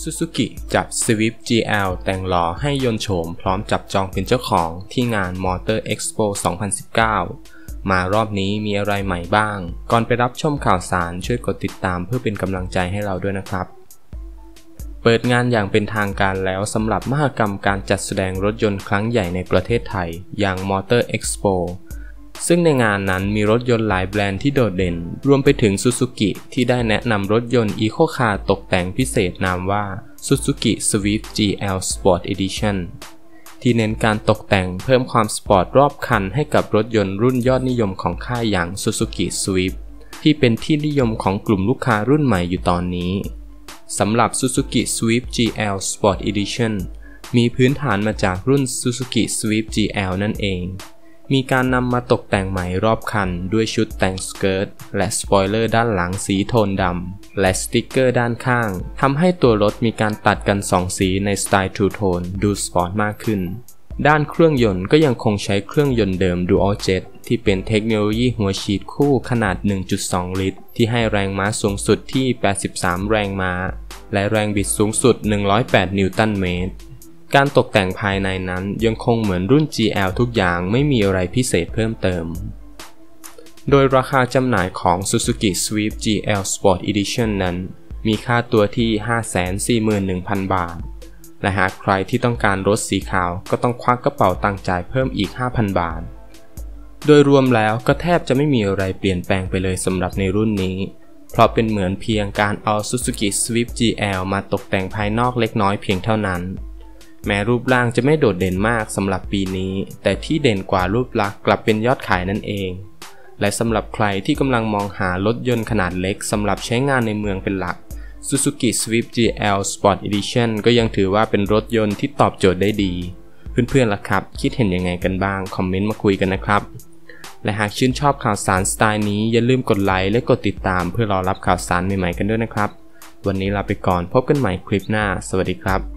Suzuki จับ Swift GL แต่งหล่อให้ยนโฉมพร้อมจับจองเป็นเจ้าของที่งาน Motor Expo 2019 มารอบนี้มีอะไรใหม่บ้าง ก่อนไปรับชมข่าวสารช่วยกดติดตามเพื่อเป็นกำลังใจให้เราด้วยนะครับเปิดงานอย่างเป็นทางการแล้วสำหรับมหกรรมการจัดแสดงรถยนต์ครั้งใหญ่ในประเทศไทย อย่าง Motor Expo ซึ่งในงานนั้นมีรถยนต์หลายแบรนด์ที่โดดเด่น รวมไปถึง Suzuki ที่ได้แนะนำรถยนต์ Eco Car ตกแต่งพิเศษนามว่า Suzuki Swift GL Sport Edition ที่เน้นการตกแต่งเพิ่มความสปอร์ตรอบคันให้กับรถยนต์รุ่นยอดนิยมของค่ายอย่าง Suzuki Swift ที่เป็นที่นิยมของกลุ่มลูกค้ารุ่นใหม่อยู่ตอนนี้สำหรับ Suzuki Swift GL Sport Edition มีพื้นฐานมาจากรุ่น Suzuki Swift GL นั่นเอง มีการนำมาตกแต่งใหม่รอบคันด้วยชุดแต่ง skirt และสปอยเลอร์ด้านหลังสีโทนดำและสติกเกอร์ด้านข้างทำให้ตัวรถมีการตัดกันสองสีในสไตล์ two-tone ดูสปอร์ตมากขึ้น ด้านเครื่องยนต์ก็ยังคงใช้เครื่องยนต์เดิม Dual Jet ที่เป็นเทคโนโลยีหัวฉีดคู่ขนาด 1.2 ลิตร ที่ให้แรงม้าสูงสุดที่ 83 แรงม้า และแรงบิดสูงสุด 108 นิวตันเมตร การตกแต่งภายในนั้นยังคงเหมือนรุ่น GL ทุกอย่างไม่มีอะไรพิเศษเพิ่มเติม โดยราคาจำหน่ายของ Suzuki Swift GL Sport Edition นั้น มีค่าตัวที่ 541,000 บาท และหากใครที่ต้องการรถสีขาวก็ต้องควักกระเป๋าตังค์จ่ายเพิ่มอีก 5,000 บาท โดยรวมแล้วก็แทบจะไม่มีอะไรเปลี่ยนแปลงไปเลยสำหรับในรุ่นนี้เพราะเป็นเหมือนเพียงการเอา Suzuki Swift GL มาตกแต่งภายนอกเล็กน้อยเพียงเท่านั้น แม้รูปร่างจะไม่โดดเด่นมากสำหรับปีนี้ แต่ที่เด่นกว่ารูปลักษณ์กลับเป็นยอดขายนั่นเอง และสำหรับใครที่กำลังมองหารถยนต์ขนาดเล็กสำหรับใช้งานในเมืองเป็นหลัก Suzuki Swift GL Sport Edition ก็ยังถือว่าเป็นรถยนต์ที่ตอบโจทย์ได้ดี เพื่อนๆล่ะครับ คิดเห็นยังไงกันบ้าง คอมเมนต์มาคุยกันนะครับ และหากชื่นชอบข่าวสารสไตล์นี้อย่าลืมกดไลค์และกดติดตามเพื่อรอรับข่าวสารใหม่ๆกันด้วยนะครับ วันนี้ลาไปก่อนพบกันใหม่คลิปหน้า สวัสดีครับ